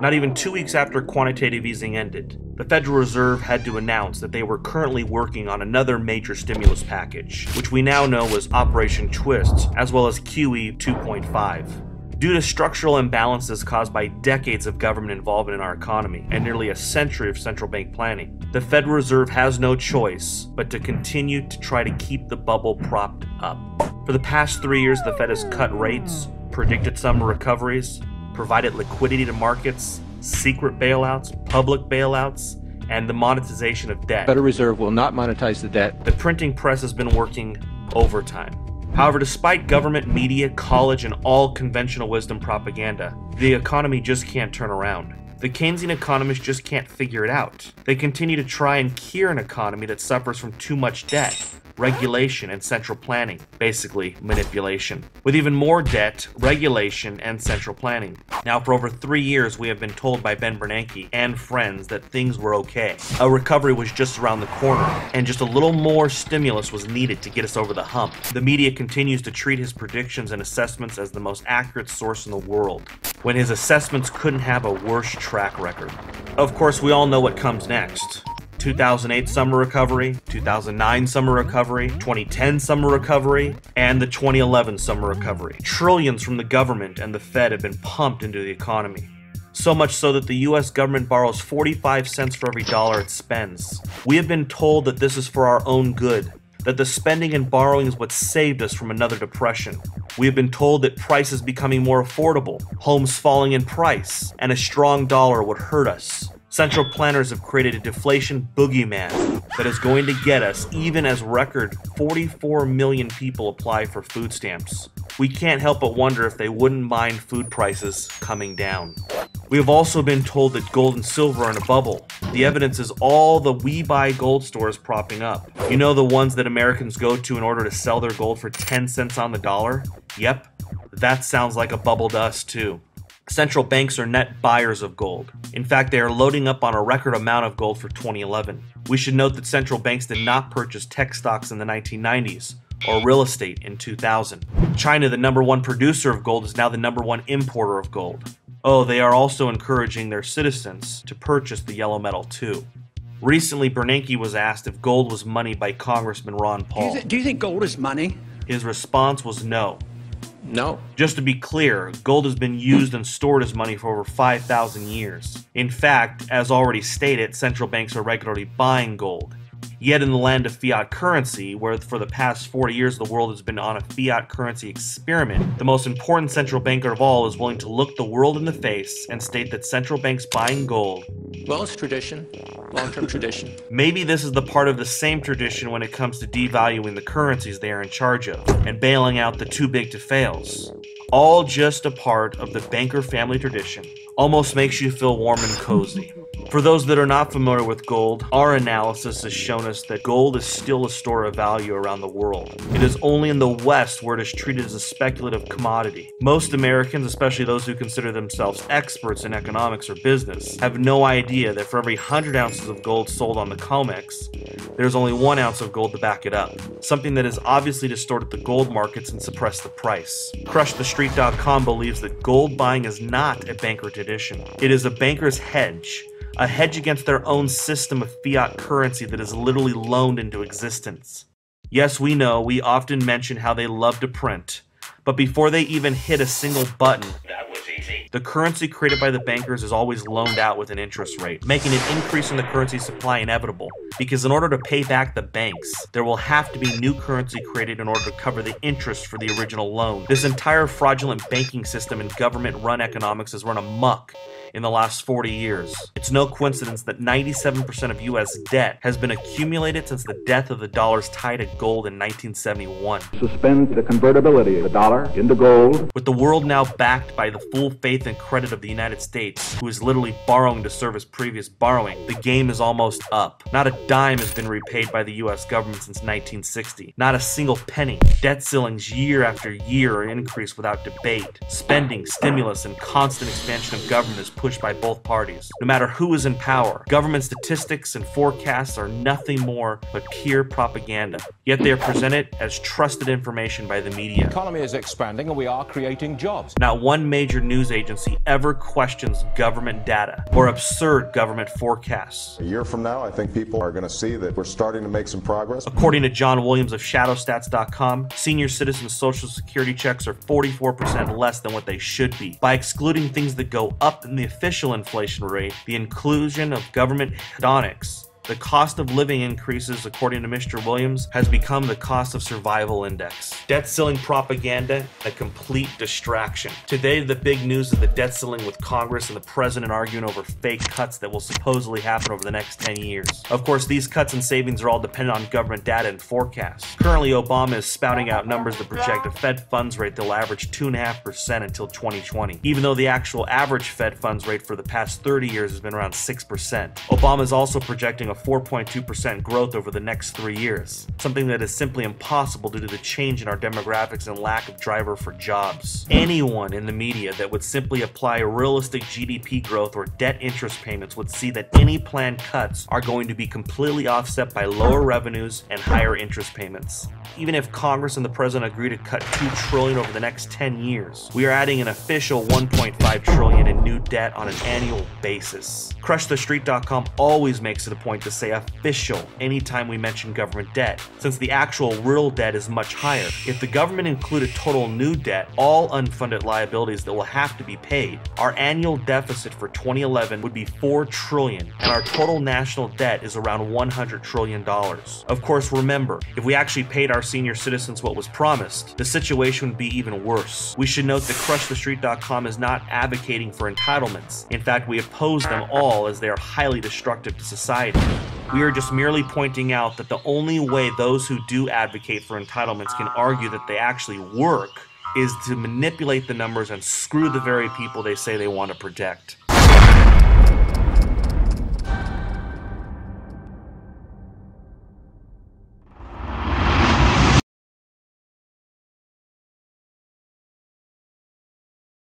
Not even two weeks after quantitative easing ended, the Federal Reserve had to announce that they were currently working on another major stimulus package, which we now know was Operation Twist, as well as QE 2.5. Due to structural imbalances caused by decades of government involvement in our economy and nearly a century of central bank planning, the Federal Reserve has no choice but to continue to try to keep the bubble propped up. For the past three years, the Fed has cut rates, predicted some recoveries, provided liquidity to markets, secret bailouts, public bailouts, and the monetization of debt. Federal Reserve will not monetize the debt. The printing press has been working overtime. However, despite government, media, college, and all conventional wisdom propaganda, the economy just can't turn around. The Keynesian economists just can't figure it out. They continue to try and cure an economy that suffers from too much debt, regulation, and central planning, basically manipulation. With even more debt, regulation, and central planning. Now, for over three years, we have been told by Ben Bernanke and friends that things were okay. A recovery was just around the corner, and just a little more stimulus was needed to get us over the hump. The media continues to treat his predictions and assessments as the most accurate source in the world, when his assessments couldn't have a worse track record. Of course, we all know what comes next. 2008 summer recovery, 2009 summer recovery, 2010 summer recovery, and the 2011 summer recovery. Trillions from the government and the Fed have been pumped into the economy. So much so that the US government borrows 45 cents for every dollar it spends. We have been told that this is for our own good, that the spending and borrowing is what saved us from another depression. We have been told that prices becoming more affordable, homes falling in price, and a strong dollar would hurt us. Central planners have created a deflation boogeyman that is going to get us even as record 44 million people apply for food stamps. We can't help but wonder if they wouldn't mind food prices coming down. We have also been told that gold and silver are in a bubble. The evidence is all the We Buy Gold stores propping up. You know the ones that Americans go to in order to sell their gold for 10 cents on the dollar? Yep, that sounds like a bubble to us too. Central banks are net buyers of gold. In fact, they are loading up on a record amount of gold for 2011. We should note that central banks did not purchase tech stocks in the 1990s or real estate in 2000. China, the number one producer of gold, is now the number one importer of gold. Oh, they are also encouraging their citizens to purchase the yellow metal too. Recently, Bernanke was asked if gold was money by Congressman Ron Paul. Do you, th- do you think gold is money? His response was no. No. Just to be clear, gold has been used and stored as money for over 5,000 years. In fact, as already stated, central banks are regularly buying gold. Yet in the land of fiat currency, where for the past 40 years the world has been on a fiat currency experiment, the most important central banker of all is willing to look the world in the face and state that central banks buying gold. Well, it's tradition, long term tradition. Maybe this is the part of the same tradition when it comes to devaluing the currencies they are in charge of and bailing out the too big to fails. All just a part of the banker family tradition. Almost makes you feel warm and cozy. For those that are not familiar with gold, our analysis has shown us that gold is still a store of value around the world. It is only in the West where it is treated as a speculative commodity. Most Americans, especially those who consider themselves experts in economics or business, have no idea that for every 100 ounces of gold sold on the COMEX, there's only one ounce of gold to back it up. Something that has obviously distorted the gold markets and suppressed the price. CrushTheStreet.com believes that gold buying is not a banker tradition. It is a banker's hedge a hedge against their own system of fiat currency that is literally loaned into existence. Yes, we know, we often mention how they love to print, but before they even hit a single button, the currency created by the bankers is always loaned out with an interest rate, making an increase in the currency supply inevitable. Because in order to pay back the banks, there will have to be new currency created in order to cover the interest for the original loan. This entire fraudulent banking system and government run economics has run amok in the last 40 years. It's no coincidence that 97% of US debt has been accumulated since the death of the dollar's tie to gold in 1971. Suspend the convertibility of the dollar into gold. With the world now backed by the full faith and credit of the United States, who is literally borrowing to service previous borrowing, the game is almost up. Not a dime has been repaid by the US government since 1960. Not a single penny. Debt ceilings year after year are increased without debate. Spending, stimulus, and constant expansion of government is pushed by both parties. No matter who is in power, government statistics and forecasts are nothing more but pure propaganda. Yet they are presented as trusted information by the media. The economy is expanding and we are creating jobs. Not one major news agency ever questions government data or absurd government forecasts. A year from now, I think people are going to see that we're starting to make some progress. According to John Williams of ShadowStats.com, senior citizens' social security checks are 44% less than what they should be. By excluding things that go up in the official inflation rate, the inclusion of government hedonics, the cost of living increases, according to Mr. Williams, has become the cost of survival index. Debt ceiling propaganda, a complete distraction. Today, the big news is the debt ceiling with Congress and the president arguing over fake cuts that will supposedly happen over the next 10 years. Of course, these cuts and savings are all dependent on government data and forecasts. Currently, Obama is spouting out numbers that project a Fed funds rate that will average 2.5% until 2020, even though the actual average Fed funds rate for the past 30 years has been around 6%. Obama is also projecting a 4.2% growth over the next three years, something that is simply impossible due to the change in our demographics and lack of driver for jobs. Anyone in the media that would simply apply realistic GDP growth or debt interest payments would see that any planned cuts are going to be completely offset by lower revenues and higher interest payments. Even if Congress and the president agree to cut 2 trillion over the next 10 years, we are adding an official 1.5 trillion in new debt on an annual basis. CrushTheStreet.com always makes it a point to say official anytime we mention government debt, since the actual real debt is much higher. If the government included total new debt, all unfunded liabilities that will have to be paid, our annual deficit for 2011 would be 4 trillion, and our total national debt is around 100 trillion dollars. Of course, remember, if we actually paid our senior citizens what was promised, the situation would be even worse. We should note that CrushTheStreet.com is not advocating for entitlements. In fact, we oppose them all as they are highly destructive to society. We are just merely pointing out that the only way those who do advocate for entitlements can argue that they actually work is to manipulate the numbers and screw the very people they say they want to protect.